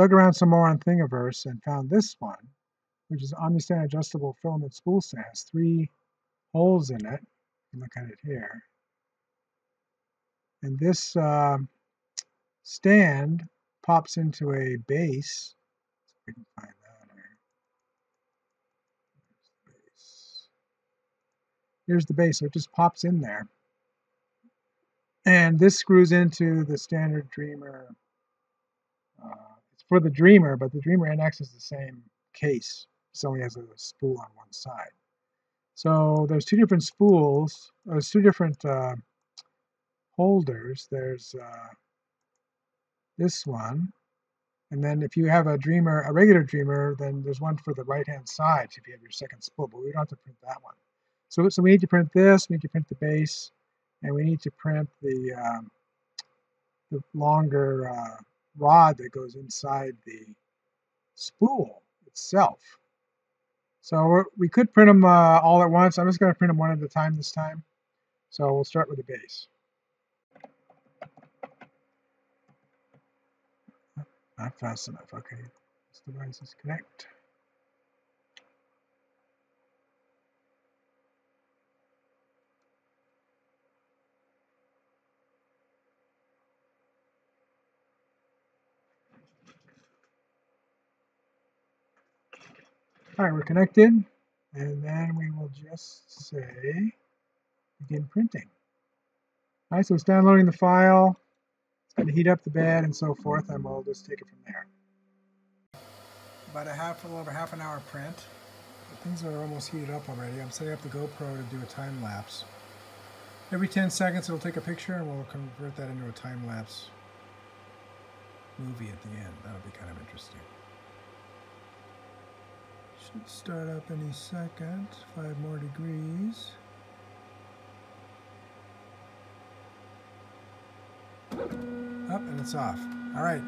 dug around some more on Thingiverse and found this one, which is OmniStand adjustable filament spool stand. It has three holes in it. Look at it here. And this uh, stand pops into a base. we can find that here. Here's the base. So it just pops in there. And this screws into the standard Dreamer. Uh, for the Dreamer, but the Dreamer NX is the same case. It only has a spool on one side. So there's two different spools. There's two different uh, holders. There's uh, this one, and then if you have a dreamer, a regular dreamer, then there's one for the right-hand side if you have your second spool, but we don't have to print that one. So, so we need to print this, we need to print the base, and we need to print the, um, the longer uh, rod that goes inside the spool itself. So we could print them uh, all at once. I'm just going to print them one at a time this time. So we'll start with the base. Not fast enough. Okay. This device is connect. All right, we're connected. And then we will just say begin printing. All right, so it's downloading the file. It's going to heat up the bed and so forth, and we'll just take it from there. About a half, a little over half an hour print. Things are almost heated up already. I'm setting up the GoPro to do a time lapse. Every 10 seconds it'll take a picture and we'll convert that into a time lapse movie at the end. That'll be kind of interesting. Should start up any second. Five more degrees. Up and it's off. All right,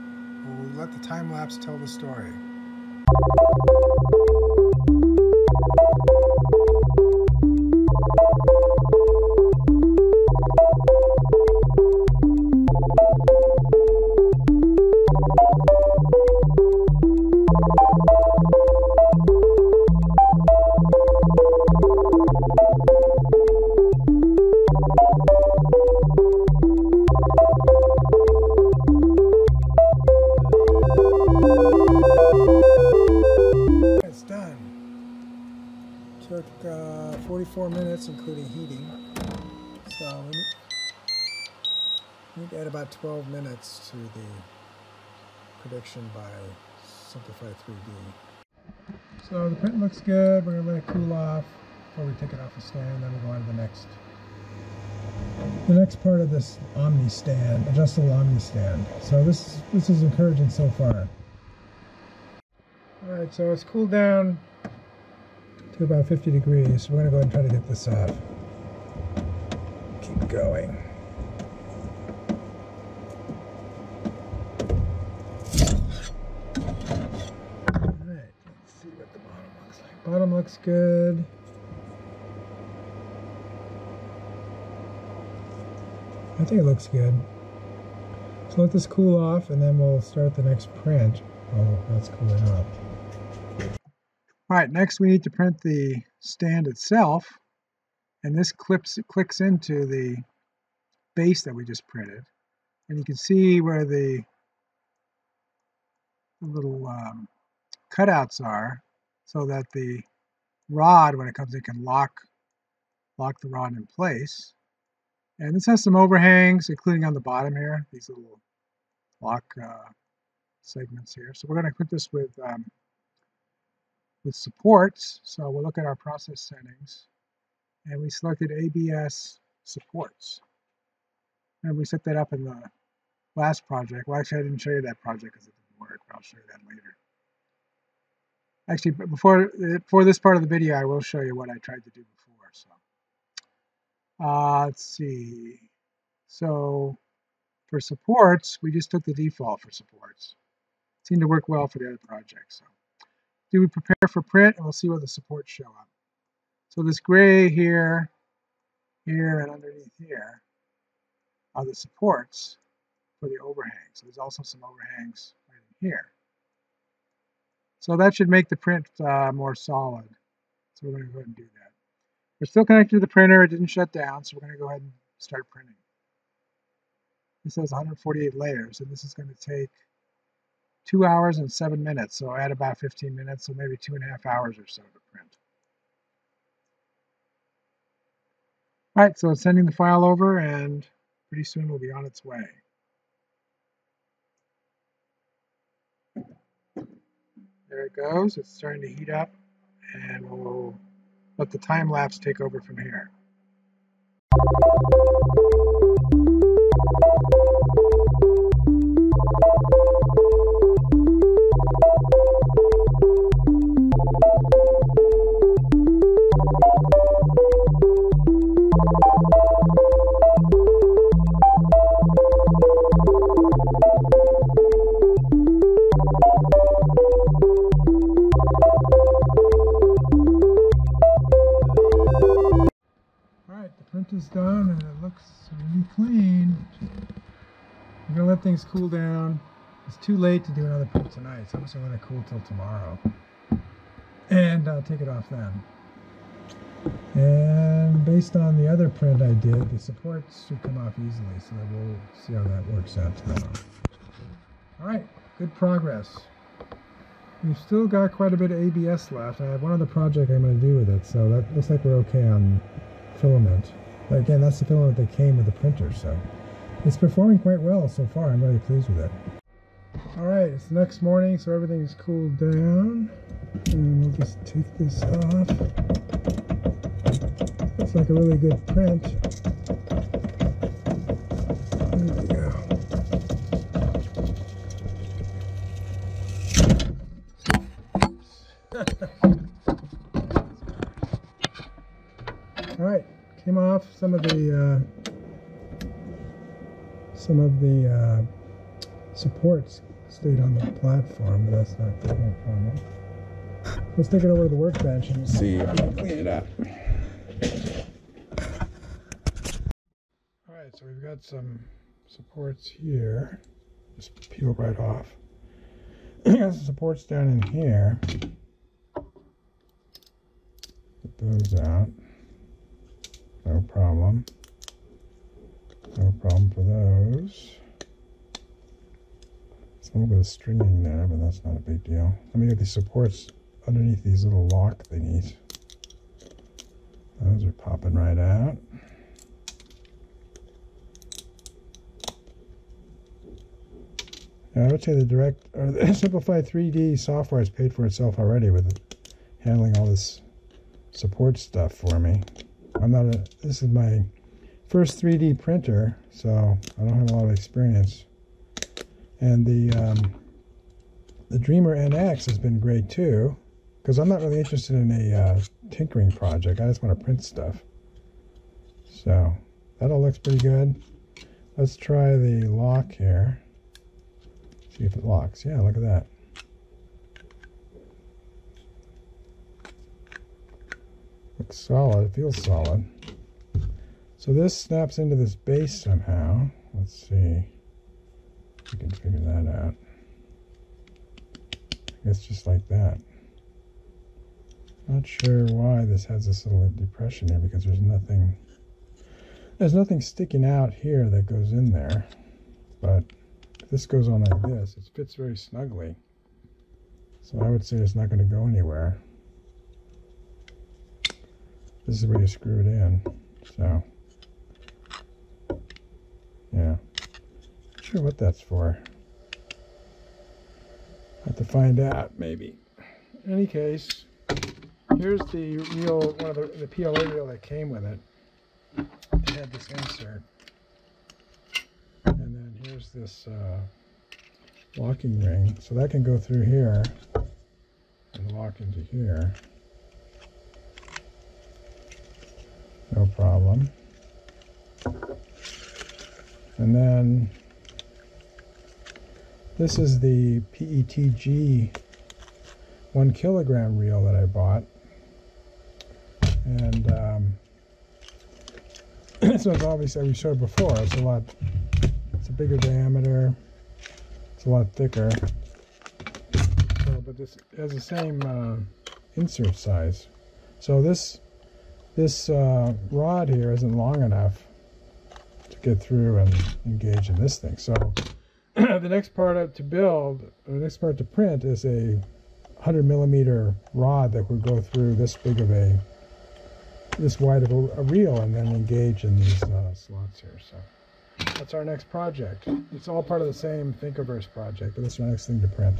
we'll let the time lapse tell the story. 44 minutes, including heating. So we need to add about 12 minutes to the prediction by Simplify 3D. So the print looks good. We're going to let it cool off before we take it off the stand. Then we'll go on to the next the next part of this Omni stand, adjustable Omni stand. So this this is encouraging so far. All right, so it's cooled down to about 50 degrees. We're going to go ahead and try to get this off. Keep going. Alright, see what the bottom looks like. Bottom looks good. I think it looks good. So let this cool off and then we'll start the next print. Oh, that's cooling off. All right, next we need to print the stand itself. And this clips clicks into the base that we just printed. And you can see where the, little um, cutouts are so that the rod, when it comes in, can lock, lock the rod in place. And this has some overhangs, including on the bottom here, these little lock uh, segments here. So we're going to put this with um, with supports. So we'll look at our process settings and we selected ABS supports. And we set that up in the last project. Well, actually, I didn't show you that project because it didn't work, but I'll show you that later. Actually, before, for this part of the video, I will show you what I tried to do before. So, uh, let's see. So, for supports, we just took the default for supports. It seemed to work well for the other projects. So do we prepare for print and we'll see where the supports show up. So this gray here, here, and underneath here are the supports for the overhang. So there's also some overhangs right in here. So that should make the print uh, more solid. So we're going to go ahead and do that. We're still connected to the printer. It didn't shut down, so we're going to go ahead and start printing. This has 148 layers, and this is going to take two hours and seven minutes. So add about 15 minutes, so maybe two and a half hours or so to print. All right, so it's sending the file over, and pretty soon we'll be on its way. There it goes. It's starting to heat up, and we'll let the time lapse take over from here. Things cool down. It's too late to do another print tonight, so I'm just let it cool till tomorrow. And I'll take it off then. And based on the other print I did, the supports should come off easily, so we'll see how that works out tomorrow. All right, good progress. We've still got quite a bit of ABS left. I have one other project I'm going to do with it, so that looks like we're okay on filament. But again, that's the filament that came with the printer, so it's performing quite well so far. I'm really pleased with it. All right, it's the next morning, so everything's cooled down. And we'll just take this off. Looks like a really good print. There we go. All right came off some of the uh, some of the uh, supports stayed on the platform, but that's not good, no problem. Let's take it over to the workbench and see if we can clean it up. All right, so we've got some supports here. Just peel right off. got some supports down in here. Put those out. No problem. No problem for those. It's a little bit of stringing there, but that's not a big deal. Let me get these supports underneath these little lock thingies. Those are popping right out. I would say the direct or the Simplify 3D software has paid for itself already with handling all this support stuff for me. I'm not a, this is my first 3D printer, so I don't have a lot of experience. And the, um, the Dreamer NX has been great too, because I'm not really interested in a uh, tinkering project. I just want to print stuff. So that all looks pretty good. Let's try the lock here. See if it locks. Yeah, look at that. Looks solid. It feels solid. So this snaps into this base somehow. Let's see. We can figure that out. I guess just like that. Not sure why this has this little depression here because there's nothing there's nothing sticking out here that goes in there. But if this goes on like this, it fits very snugly. So I would say it's not going to go anywhere. This is where you screw it in. So, yeah. Not sure what that's for. Have to find out, maybe. In any case, here's the reel, one of the, the PLA reel that came with it. It had this insert. And then here's this uh, locking ring. So that can go through here and lock into here. no problem. And then this is the PETG one kilogram reel that I bought. And um, so it's obviously, we showed before, it's a lot, it's a bigger diameter, it's a lot thicker. So, but this has the same uh, insert size. So this this uh, rod here isn't long enough get through and engage in this thing. So the next part to build, the next part to print is a 100 millimeter rod that would go through this big of a, this wide of a, a reel and then engage in these uh, slots here. So that's our next project. It's all part of the same Thingiverse project, but that's our next thing to print.